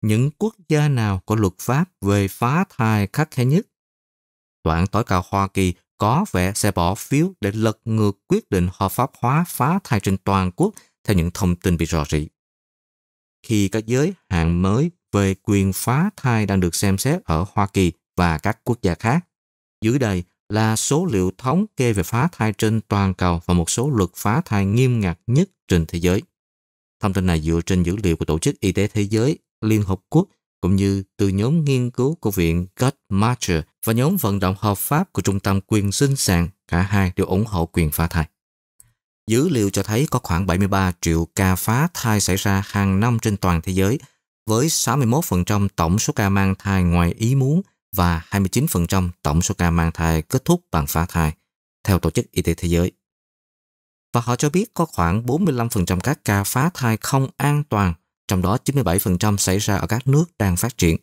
những quốc gia nào có luật pháp về phá thai khắc khe nhất? Đoạn tối cao Hoa Kỳ có vẻ sẽ bỏ phiếu để lật ngược quyết định hợp pháp hóa phá thai trên toàn quốc theo những thông tin bị rò rỉ. Khi các giới hạn mới về quyền phá thai đang được xem xét ở Hoa Kỳ và các quốc gia khác, dưới đây là số liệu thống kê về phá thai trên toàn cầu và một số luật phá thai nghiêm ngặt nhất trên thế giới. Thông tin này dựa trên dữ liệu của Tổ chức Y tế Thế giới, Liên Hợp Quốc cũng như từ nhóm nghiên cứu của Viện Guttmacher và nhóm vận động hợp pháp của Trung tâm quyền sinh sản, cả hai đều ủng hộ quyền phá thai. Dữ liệu cho thấy có khoảng 73 triệu ca phá thai xảy ra hàng năm trên toàn thế giới, với 61% tổng số ca mang thai ngoài ý muốn và 29% tổng số ca mang thai kết thúc bằng phá thai, theo Tổ chức Y tế Thế giới. Và họ cho biết có khoảng 45% các ca phá thai không an toàn, trong đó 97% xảy ra ở các nước đang phát triển.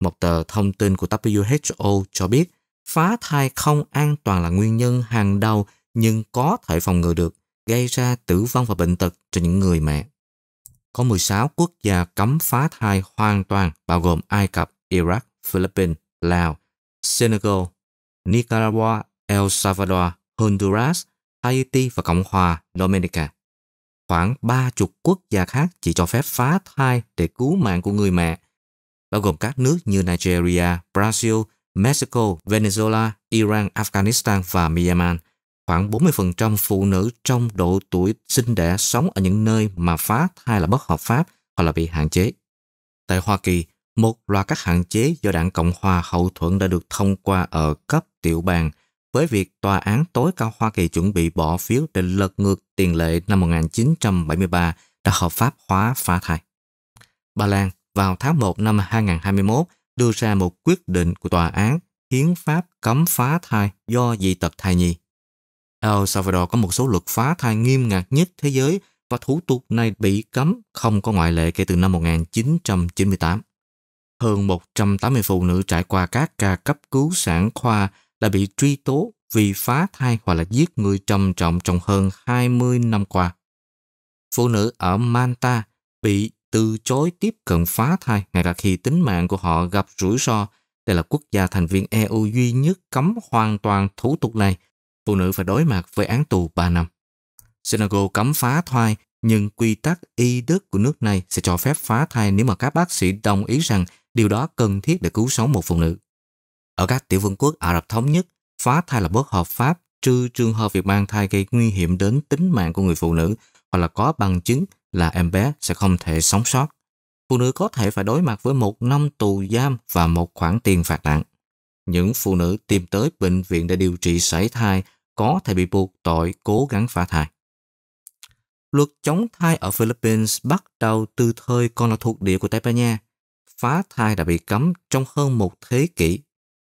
Một tờ thông tin của WHO cho biết phá thai không an toàn là nguyên nhân hàng đầu nhưng có thể phòng ngừa được, gây ra tử vong và bệnh tật cho những người mẹ. Có 16 quốc gia cấm phá thai hoàn toàn bao gồm Ai Cập, Iraq, Philippines, Lào, Senegal, Nicaragua, El Salvador, Honduras, Haiti và Cộng hòa Dominica. Khoảng ba chục quốc gia khác chỉ cho phép phá thai để cứu mạng của người mẹ, bao gồm các nước như Nigeria, Brazil, Mexico, Venezuela, Iran, Afghanistan và Myanmar. Khoảng 40% phụ nữ trong độ tuổi sinh đẻ sống ở những nơi mà phá thai là bất hợp pháp hoặc là bị hạn chế. Tại Hoa Kỳ, một loạt các hạn chế do đảng Cộng hòa hậu thuẫn đã được thông qua ở cấp tiểu bang với việc Tòa án tối cao Hoa Kỳ chuẩn bị bỏ phiếu để lật ngược tiền lệ năm 1973 đã hợp pháp hóa phá thai. Ba Lan vào tháng 1 năm 2021 đưa ra một quyết định của tòa án hiến pháp cấm phá thai do dị tật thai nhi. El Salvador có một số luật phá thai nghiêm ngặt nhất thế giới và thủ tục này bị cấm không có ngoại lệ kể từ năm 1998 hơn 180 phụ nữ trải qua các ca cấp cứu sản khoa đã bị truy tố vì phá thai hoặc là giết người trầm trọng trong hơn 20 năm qua. Phụ nữ ở Manta bị từ chối tiếp cận phá thai ngay cả khi tính mạng của họ gặp rủi ro. Đây là quốc gia thành viên EU duy nhất cấm hoàn toàn thủ tục này. Phụ nữ phải đối mặt với án tù 3 năm. Senegal cấm phá thai, nhưng quy tắc y đức của nước này sẽ cho phép phá thai nếu mà các bác sĩ đồng ý rằng Điều đó cần thiết để cứu sống một phụ nữ. Ở các tiểu vương quốc Ả Rập Thống Nhất, phá thai là bất hợp pháp trừ trường hợp việc mang thai gây nguy hiểm đến tính mạng của người phụ nữ hoặc là có bằng chứng là em bé sẽ không thể sống sót. Phụ nữ có thể phải đối mặt với một năm tù giam và một khoản tiền phạt nặng. Những phụ nữ tìm tới bệnh viện để điều trị sảy thai có thể bị buộc tội cố gắng phá thai. Luật chống thai ở Philippines bắt đầu từ thời còn là thuộc địa của Tây Ban Nha phá thai đã bị cấm trong hơn một thế kỷ.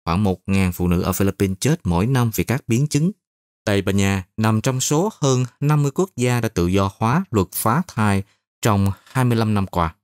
Khoảng 1.000 phụ nữ ở Philippines chết mỗi năm vì các biến chứng. Tây Ban Nha nằm trong số hơn 50 quốc gia đã tự do hóa luật phá thai trong 25 năm qua.